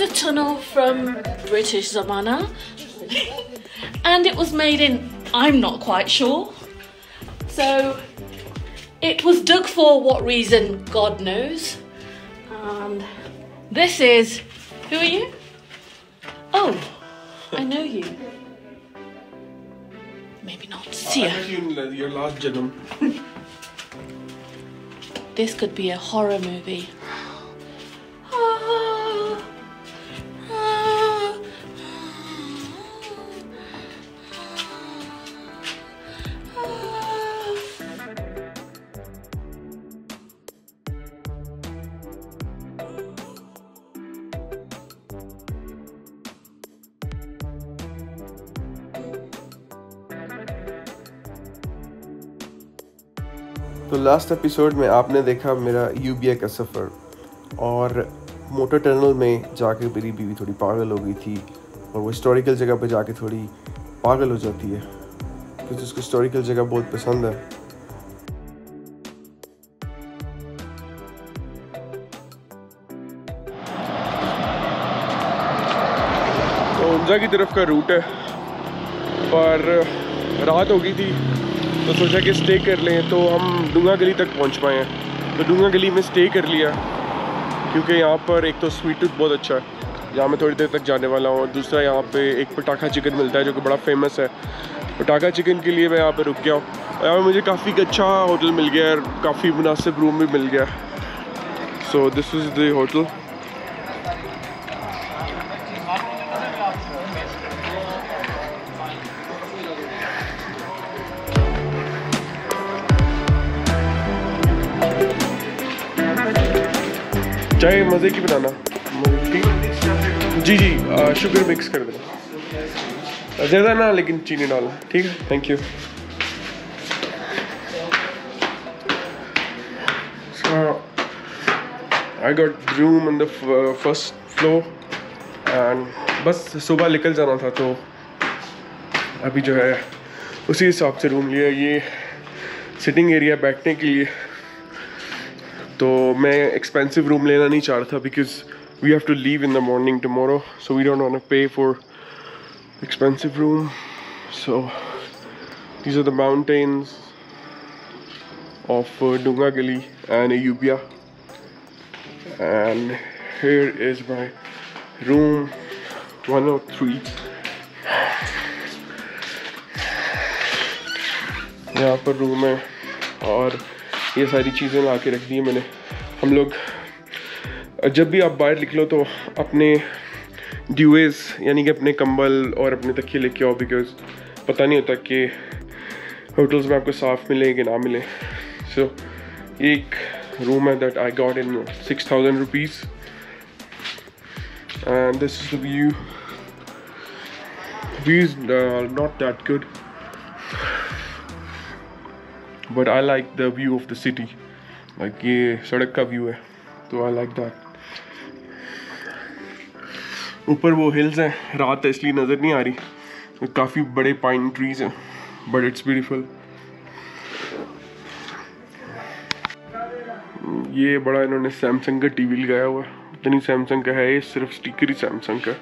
from British Zamana. and it was made in, I'm not quite sure. So it was dug for what reason, God knows. And this is, who are you? Oh, I know you. Maybe not. See ya. your last janam. This could be a horror movie. तो last episode में आपने देखा मेरा यूबीए का सफ़र और motor tunnel में जाके मेरी बीवी थोड़ी पागल हो गई थी और वो हिस्टोरिकल जगह पे जाके थोड़ी पागल हो जाती है, क्योंकि उसको हिस्टोरिकल जगह बहुत पसंद है। तो उमजा की तरफ़ का रूट है, पर रात हो गई थी। तो सोचा कि स्टे कर लें तो हम डूँगा गली तक पहुँच पाए हैं। तो डूँगा गली में स्टे कर लिया, क्योंकि यहाँ पर एक तो स्वीट टूथ बहुत अच्छा है, जहाँ मैं थोड़ी देर तक जाने वाला हूँ, और दूसरा यहाँ पे एक पटाखा चिकन मिलता है, जो कि बड़ा फ़ेमस है। पटाखा चिकन के लिए मैं यहाँ पर रुक गया हूँ, और यहाँ मुझे काफ़ी अच्छा होटल मिल गया और काफ़ी मुनासिब रूम भी मिल गया so this is the hotel चाय मज़े की बनाना। जी जी शुगर मिक्स कर देना। ज़्यादा ना, लेकिन चीनी डालना, ठीक है? Thank you I got room in the first floor and बस सुबह निकल जाना था तो अभी जो है, उसी हिसाब से रूम लिया। ये सिटिंग एरिया बैठने के लिए तो मैं एक्सपेंसिव रूम लेना नहीं चाह रहा था because we have to leave in the morning tomorrow so we don't want to pay for expensive room so these are the mountains of Dunga Gali and Ayubia and here is my room one of three यहाँ पर room है और ये सारी चीज़ें ला के रख दी मैंने। हम लोग जब भी आप बाहर निकलो तो अपने ड्यूएस यानी कि अपने कंबल और अपने तकिए लेके आओ बिकॉज़ पता नहीं होता कि होटल्स में आपको साफ़ मिले कि ना मिले। सो so, एक रूम है that I got in six thousand rupees and this view view is not that good but I like the view of the city like ये सड़क का व्यू है तो आई लाइक दैट ऊपर वो hills हैं रात है इसलिए नज़र नहीं आ रही काफ़ी बड़े पाइन ट्रीज हैं बट इट्स ब्यूटीफुल ये बड़ा इन्होंने सैमसंग का टीवी लगाया हुआ है पता नहीं सैमसंग का है ये सिर्फ़ स्टिकर ही सैमसंग का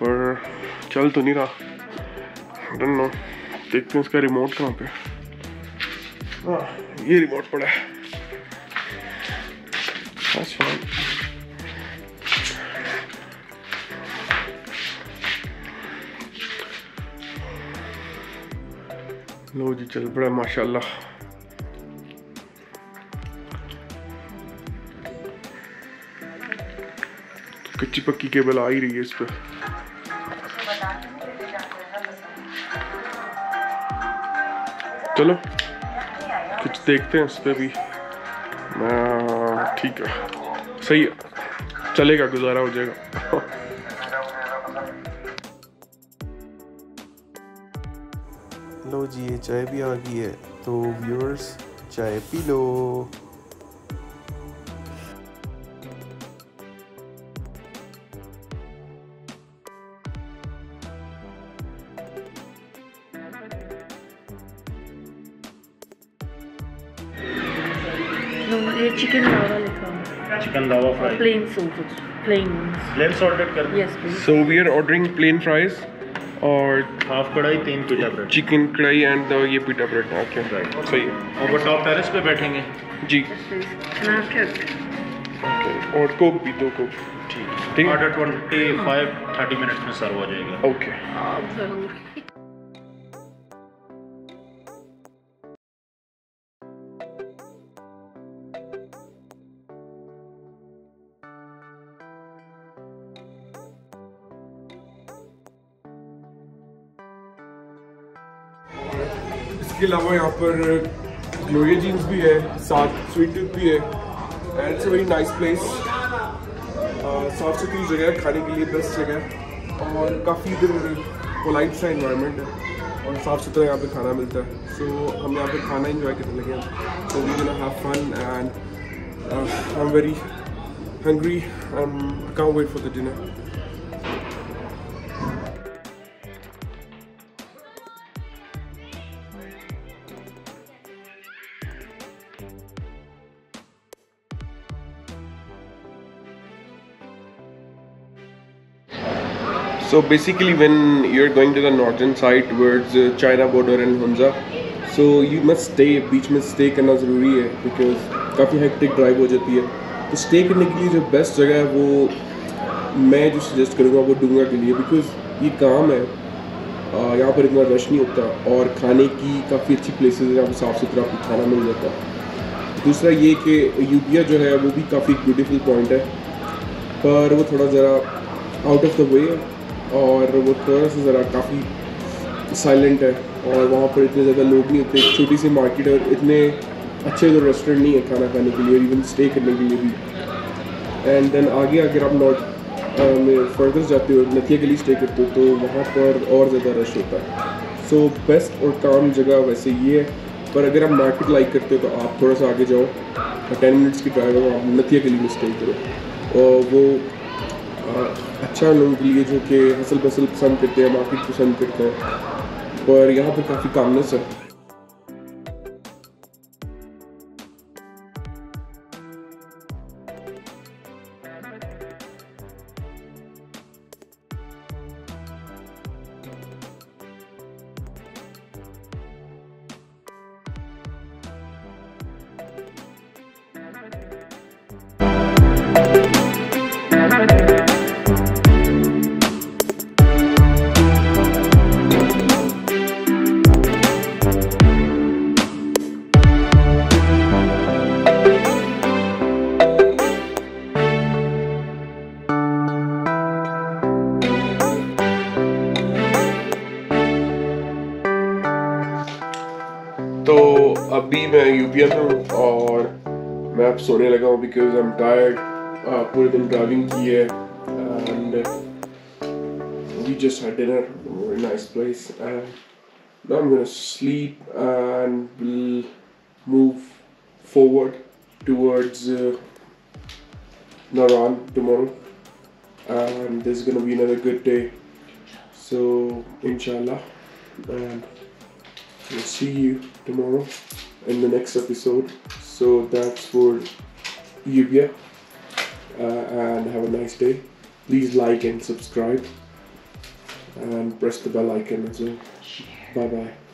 पर चल तो नहीं रहा नो देखते हैं इसका रिमोट कहाँ पे ये रिमोट पड़ा है। That's fine. लो जी, चल पड़ा माशाल्लाह। कच्ची पक्की केबल आ ही रही है इस पर चलो। कुछ देखते हैं उस पर भी। ठीक है। सही है। चलेगा, गुजारा हो जाएगा। लो जी, ये चाय भी आ गई है। तो व्यूअर्स चाय पी लो। ये चिकन लावा लिखा हुआ चिकन लावा फ्राई प्लेन plain ones. लेंस ऑर्डर कर। Please. So we are ordering plain fries और हाफ़ कढ़ाई तीन pita bread chicken karahi and the ये पीटा ब्रेड ओके Right. सही और वो टॉप टेरेस पे बैठेंगे। जी? Okay. और कोक भी दो कोक। ठीक। ठीक। Order twenty five thirty minutes में सर्व हो जाएगा। ओके Oh, इसके अलावा यहाँ पर ग्लोरिया जीन्स भी है साथ स्वीट टूथ भी है and it's a very nice place साफ़ सुथरी जगह है खाने के लिए बेस्ट जगह और काफ़ी इधर पोलाइट सा इन्वायरमेंट है और साफ़ सुथरा यहाँ पे खाना मिलता है। सो so, हम यहाँ पे खाना इंजॉय करने लगे हैं। So we gonna have fun and I am very hungry um, I can't wait for the dinner. So basically, when you're going to the northern side towards uh, China border and Hunza, so you must stay. बीच में stay करना ज़रूरी है because काफ़ी hectic drive हो जाती है. तो stay करने के लिए जो best जगह है वो मैं जो suggest करूँगा वो डूँगा के लिए because ये काम है यहाँ पर इतना रश नहीं होता और खाने की काफ़ी अच्छी places है जहाँ पर साफ़ सुथरा आपको खाना मिल जाता है दूसरा ये कि यूपिया जो है वो भी काफ़ी ब्यूटीफुल पॉइंट है पर वो थोड़ा ज़रा आउट ऑफ़ द वे है और वो थोड़ा सा ज़रा काफ़ी साइलेंट है और वहाँ पर इतने ज़्यादा लोग नहीं होते। छोटी सी मार्केट और इतने अच्छे तो रेस्टोरेंट नहीं है खाना खाने के लिए और इवन स्टे करने के लिए भी। एंड देन आगे अगर आप नॉर्थ में फर्दर जाते हो, नथिया गली स्टे करते हो तो वहाँ पर और ज़्यादा रश होता है। सो बेस्ट और काम जगह वैसे ये है, पर अगर आप मार्केट लाइक करते हो तो आप थोड़ा सा आगे जाओ। टेन मिनट्स की ड्राइव है आप नथिया गली में स्टे करो। और वो अच्छा लोगों के लिए जो कि हसल बसल पसंद करते हैं, मार्केट पसंद करते हैं। पर यहाँ पर काफ़ी कामनेस है। अभी मैं यूपीए में हूँ और मैं अब सोने लगा हूँ बिकॉज आई एम टायर्ड पूरे दिन ड्राइविंग की है and we just had dinner in a very nice place and now I'm gonna sleep and we'll move forward towards uh, Naran tomorrow and this is gonna be another good day so inshallah and we'll see you tomorrow in the next episode. So that's for Yubia uh, and have a nice day. Please like and subscribe and press the bell icon as well. Bye bye